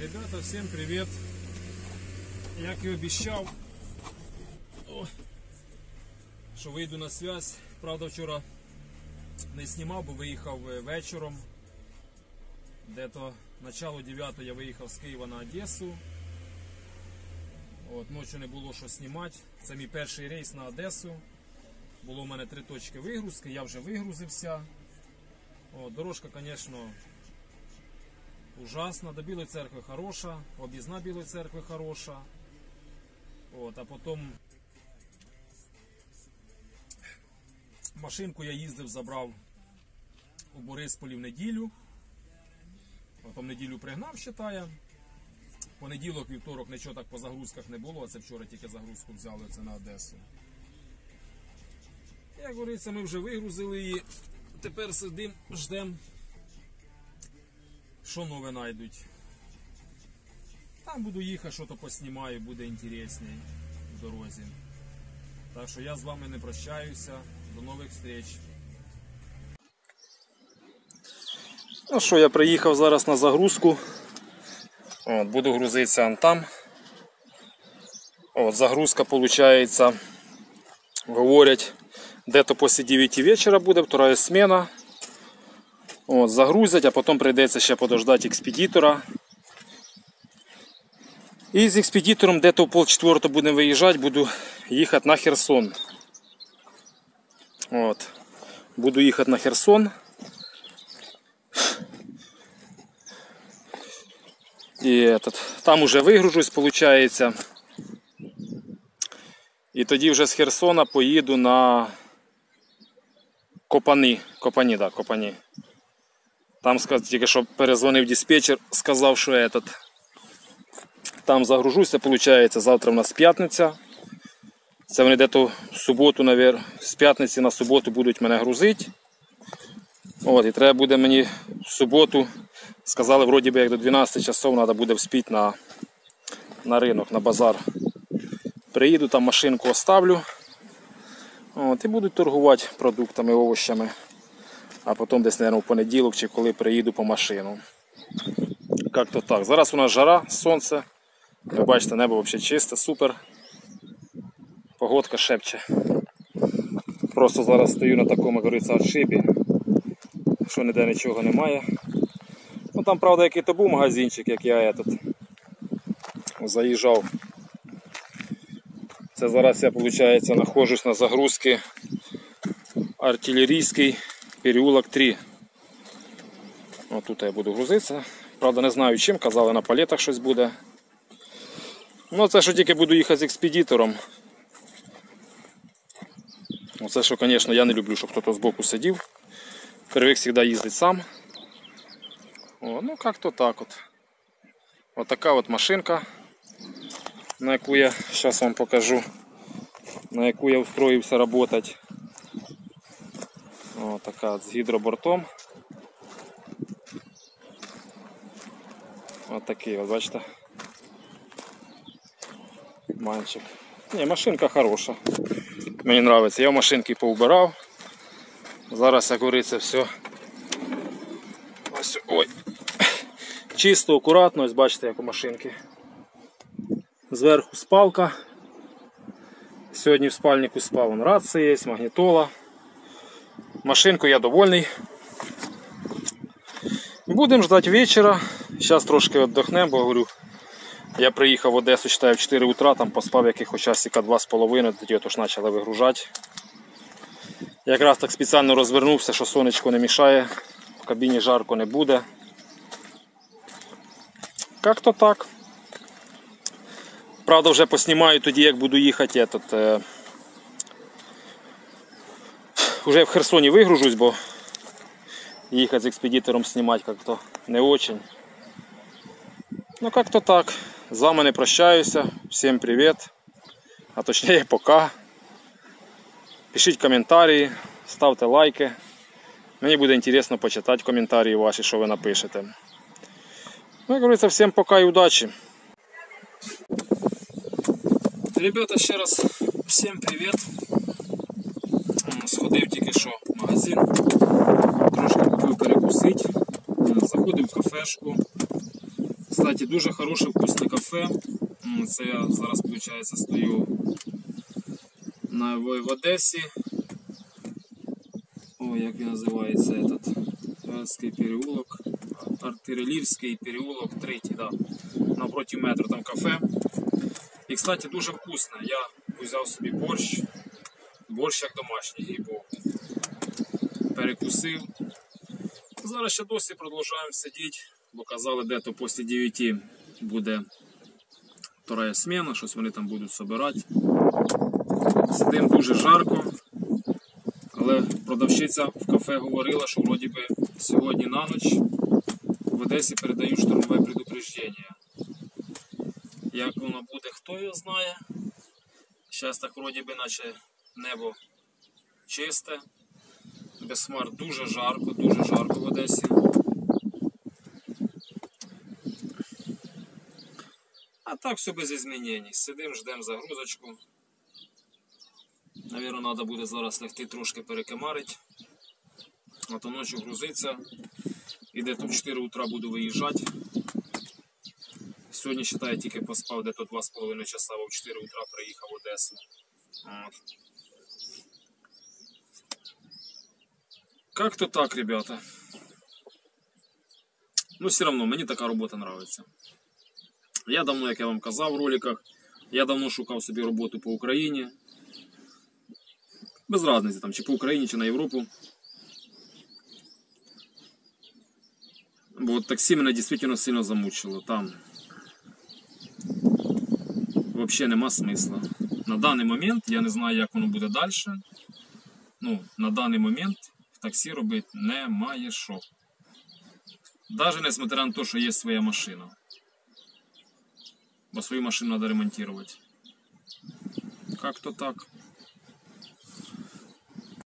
Ребята, всем привет! Як і обіцяв, о, що вийду на связь. Правда, вчора не знімав, бо виїхав е, вечором. Де-то начало 9 я виїхав з Києва на Одесу. От, ночі не було що знімати. Це мій перший рейс на Одесу. Було у мене три точки вигрузки, я вже вигрузився. О, дорожка, звісно, ужасна. До Білої церкви хороша, об'їзна Білої церкви хороша. От, а потім машинку я їздив, забрав у Борисполі в неділю. Потім неділю пригнав, вважає. Понеділок, вівторок нічого так по загрузках не було, а це вчора тільки загрузку взяли це на Одесу. Як говориться, ми вже вигрузили її. Тепер сидимо, ждемо, що нове знайдуть. Там буду їхати, що то поснімаю, буде інтересніше в дорозі. Так що я з вами не прощаюся. До нових встреч. Ну що, я приїхав зараз на загрузку. От, буду грузитися там. От, загрузка виходить, говорять, де-то після 9 вечора буде, вторая смена. От, загрузять, а потім прийдеться ще подождати експедитора. І з експедитором де-то в полчетвертого будемо виїжджати, буду їхати на Херсон. От. Буду їхати на Херсон. І этот, там уже вигружусь, виходить. І тоді вже з Херсона поїду на Копани. Копані, да, Копані. Там тільки що перезвонив диспетчер, сказав, що этот. Там загружуся, виходить, завтра в нас п'ятниця. Це вони десь в суботу, навер, з п'ятниці на суботу будуть мене грузити. От, і треба буде мені в суботу, сказали, вроді би як до 12 часов треба буде вспіти на, на ринок, на базар. Приїду, там машинку оставлю. От, і будуть торгувати продуктами, овощами. А потім десь, мабуть, в понеділок чи коли приїду по машину. Як то так. Зараз у нас жара, сонце. Ви бачите, небо взагалі чисте, супер. Погодка шепче. Просто зараз стою на такому, як говориться, отшибі, що ніде нічого немає. Ну там, правда, який то був магазинчик, як я этот, заїжджав. Це зараз я, виходить, знаходжусь на загрузці артилерійський переулок 3. Ось тут я буду грузитися. Правда, не знаю чим, казали на палетах щось буде. Ну, це що тільки буду їхати з експедитором. Оце що, звісно, я не люблю, щоб хтось збоку сидів. Привик завжди їздити сам. О, ну як-то так от. Ось така от машинка, на яку я зараз вам покажу, на яку я устроївся працювати. Ось така з гідробортом. Ось такий, от бачите. Мальчик. Ні, машинка хороша. Мені подобається. Я машинки поубирав. Зараз, як говориться, все. Ось, ой. Чисто, акуратно, ось бачите, як у машинки. Зверху спалка. Сьогодні в спальнику спав рація є, магнітола. Машинку я довольний. Будемо ждати вечора. Зараз трошки віддохнемо, бо говорю. Я приїхав в Одесу, читаю, в 4 утра, там поспав якихось часика 2,5, тоді ж почали вигружати. Якраз так спеціально розвернувся, що сонечко не мішає, в кабіні жарко не буде. Як то так. Правда, вже поснімаю тоді, як буду їхати. Этот, е... Уже в Херсоні вигружусь, бо їхати з експедитором знімати як-то не очень. Ну як-то так. З вами не прощаюся. Всім привіт. А точніше пока. Пишіть коментарі, ставте лайки. Мені буде цікаво почитати коментарі ваші, що ви напишете. Ну, як говориться, всім пока і удачі. Ребята, ще раз всім привіт. Сходив тільки що в магазин, трошки купив перекусити, заходив в кафешку, Кстати, дуже хороше вкусне кафе. Це я зараз, виходить, стою на, в, Одесі. О, як він називається этот? Герський переулок. Артилерійський переулок, третій, да. Напроти метро там кафе. І, кстати, дуже вкусно. Я взяв собі борщ. Борщ як домашній, їй Богу. Перекусив. Зараз ще досі продовжуємо сидіти, бо казали, де то після 9 буде вторая смена, щось вони там будуть збирати. Сидимо дуже жарко, але продавщиця в кафе говорила, що вроді би сьогодні на ніч в Одесі передають штурмове предупреждення. Як воно буде, хто його знає. Зараз так вроді би наче небо чисте. Без хмар дуже жарко, дуже жарко в Одесі. А так все без змінень. Сидимо, ждемо загрузочку. Навірно, треба буде зараз легти трошки перекимарить. А то ночі грузиться. І де в 4 утра буду виїжджати. Сьогодні, вважаю, тільки поспав, де то 2,5 часа, бо в 4 утра приїхав в Одесу. Как-то так, ребята. Ну, все равно, мені така робота нравиться. Я давно, як я вам казав в роликах, я давно шукав собі роботу по Україні. Без разниці, там, чи по Україні, чи на Європу. Бо от таксі мене дійсно сильно замучило. Там взагалі нема смисла. На даний момент я не знаю, як воно буде далі. Ну, на даний момент в таксі робити немає що. Навіть несмотря на те, що є своя машина. Бо свою машину треба ремонтувати. Как-то так.